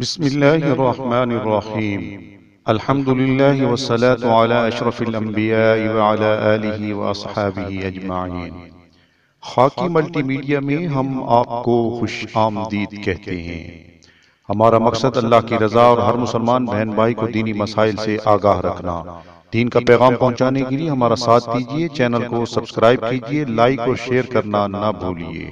بسم اللہ الرحمن الرحیم الحمد والصلاة على اشرف الانبیاء وعلى آلہ واصحابہ اجمعین خاکی ملٹی میڈیا میں ہم آپ کو خوش آمدید کہتے ہیں. ہمارا مقصد اللہ کی رضا اور ہر مسلمان بہن بھائی کو دینی مسائل سے آگاہ رکھنا. دین کا پیغام پہنچانے کے لیے ہمارا ساتھ دیجیے، چینل کو سبسکرائب کیجیے، لائک اور شیئر کرنا نہ بھولیے۔